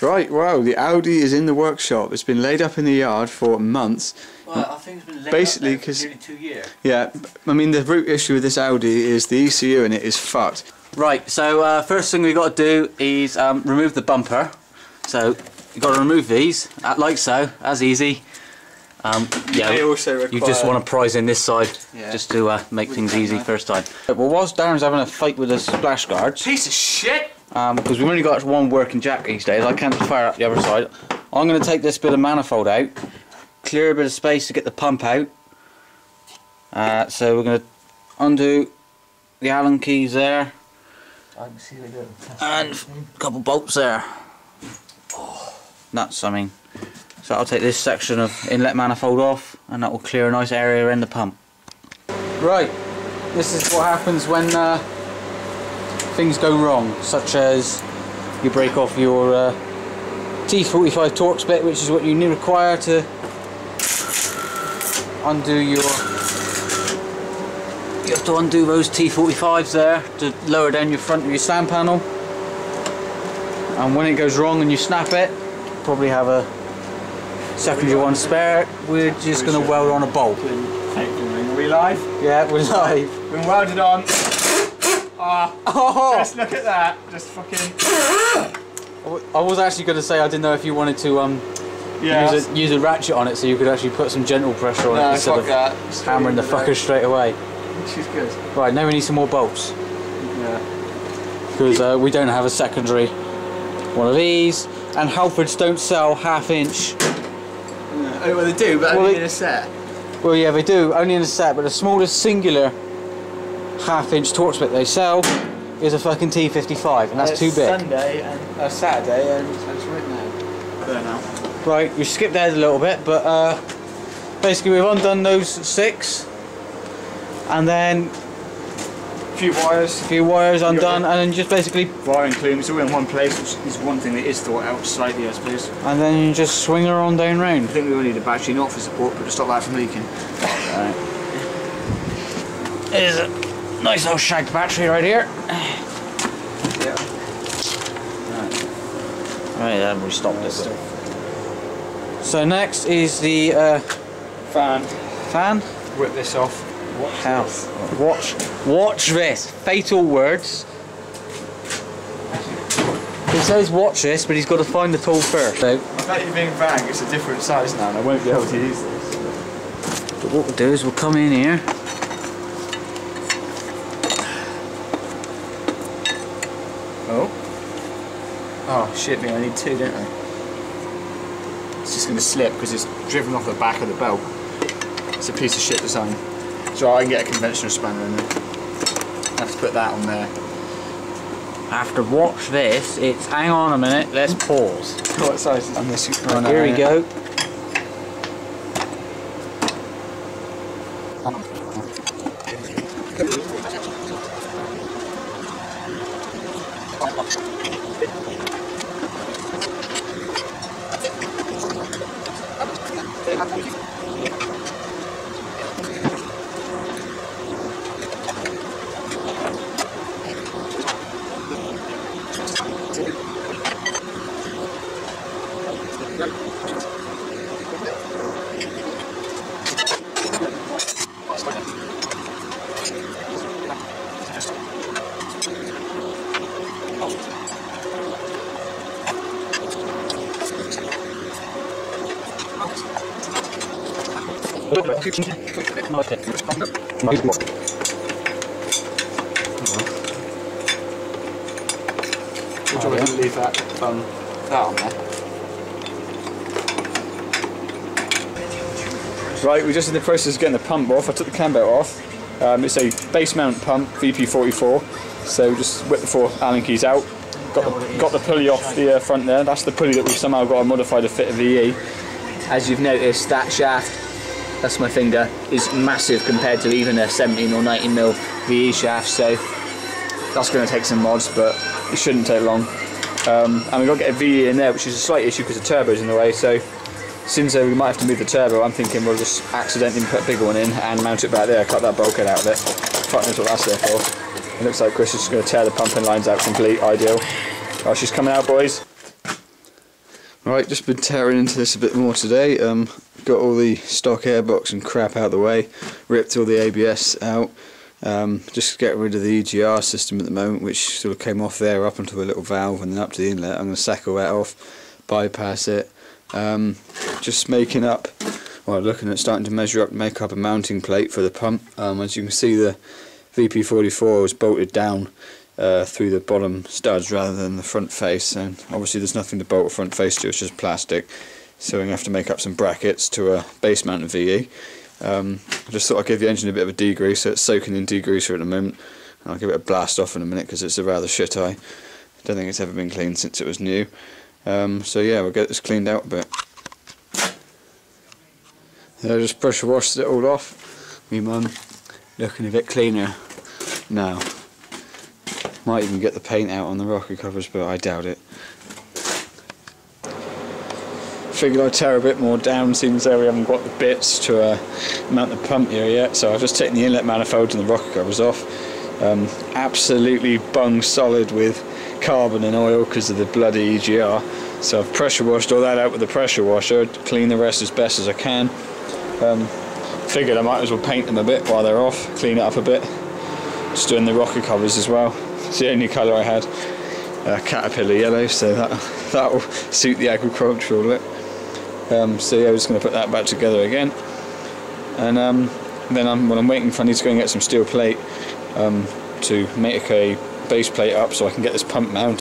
Right, wow, the Audi is in the workshop. It's been laid up in the yard for months. Well, I think it's been laid Basically, up there 'cause- for nearly two years. Yeah, I mean, the root issue with this Audi is the ECU in it is fucked. Right, so uh, first thing we've got to do is um, remove the bumper. So you've got to remove these, uh, like so, as easy. Um, yeah, They also you just want to prise in this side, Yeah. just to uh, make things easy knife. first time. Well, whilst Darren's having a fight with the splash guards, Piece of shit! Because we've only got one working jack these days, I can't fire up the other side. I'm going to take this bit of manifold out, clear a bit of space to get the pump out. Uh, so we're going to undo the Allen keys there, I can see and a couple bolts there. Nuts, I mean. So I'll take this section of inlet manifold off, and that will clear a nice area in the pump. Right, this is what happens when uh, things go wrong, such as you break off your uh, T45 Torx bit, which is what you need require to undo your. You have to undo those T45s there to lower down your front of your stand panel. And when it goes wrong and you snap it, probably have a secondary one spare. We're just going to weld on a bolt. Are we live? Yeah, we're live. Been welded on. Ah, Oh! just look at that. Just fucking. I was actually going to say I didn't know if you wanted to um, Yeah. use, a, use a ratchet on it so you could actually put some gentle pressure on it instead of that. Hammering the fucker straight away. She's good. Right, now we need some more bolts Yeah. because uh, we don't have a secondary one of these and Halfords don't sell half inch. Oh, well, they do, but Well, only they- in a set. Well, yeah, they do only in a set, but the smallest singular half inch Torx bit they sell is a fucking T55, and that's too big. Sunday and uh, Saturday, and it's right now. There now. Right, we skipped ahead a little bit, but uh, basically we've undone those six, and then A few wires. a few wires undone, and then just basically, Wiring clean. It's all in one place, which is one thing that is thought out slightly, I suppose. and then you just swing her on down round. I think we will need a battery, not for support, but to stop that from leaking. There's a nice old shagged battery right here. Yeah. Right, then we stopped this. So next is the uh, Fan. fan. Whip this off. How? Watch, watch this. Fatal words. He says watch this, but he's got to find the tool first. So, I bet you're being bang, it's a different size now, and I won't be able to use this. but what we'll do is we'll come in here. Oh. Oh shit me, I need two, don't I? It's just gonna slip because it's driven off the back of the belt. It's a piece of shit design. So I can get a conventional spanner in there. I have to put that on there. After watch this, it's hang on a minute, let's pause. What size is on this? Right, here we go. Would you leave that, um, that on there? Right, we're just in the process of getting the pump off. I took the cam belt off. Um, it's a base mount pump, VP44. So just whip the four Allen keys out. Got the, got the pulley off the uh, front there. That's the pulley that we've somehow got to modify to fit the VE. As you've noticed, that shaft, that's my finger, is massive compared to even a 17 or 19 mil VE shaft. So that's going to take some mods, but it shouldn't take long. Um, and we've got to get a VE in there, which is a slight issue because the turbo's in the way. So since uh, we might have to move the turbo, I'm thinking we'll just accidentally put a bigger one in and mount it back there, cut that bulkhead out of it. Fuck knows what that's there for. It looks like Chris is just going to tear the pumping lines out complete, ideal. Oh, she's coming out, boys. Right, just been tearing into this a bit more today. Um, got all the stock airbox and crap out of the way, ripped all the ABS out. Um, just get rid of the EGR system at the moment, which sort of came off there up onto a little valve and then up to the inlet. I'm going to sackle that off, bypass it. Um, just making up, well, looking at starting to measure up, make up a mounting plate for the pump. Um, as you can see, the VP44 was bolted down uh, through the bottom studs rather than the front face and obviously there's nothing to bolt a front face to, it's just plastic so we're going to have to make up some brackets to a base mounted VE. Um, I just thought I'd give the engine a bit of a degreaser, it's soaking in degreaser at the moment I'll give it a blast off in a minute because it's a rather shit eye. I don't think it's ever been cleaned since it was new. Um, so yeah, we'll get this cleaned out a bit. I just pressure washed it all off. Me mum looking a bit cleaner now. Might even get the paint out on the rocker covers, but I doubt it. Figured I'd tear a bit more down, since there we haven't got the bits to uh, mount the pump here yet. So I've just taken the inlet manifold and the rocker covers off. Um, absolutely bung solid with carbon and oil because of the bloody EGR. So I've pressure washed all that out with the pressure washer, clean the rest as best as I can. Um, figured I might as well paint them a bit while they're off, clean it up a bit. Just doing the rocker covers as well. It's the only colour I had. Uh, caterpillar yellow, so that that will suit the agricultural look. Um, so yeah, we're just going to put that back together again. And um, then I'm, what I'm waiting for, I need to go and get some steel plate um, to make a base plate up so I can get this pump mounted.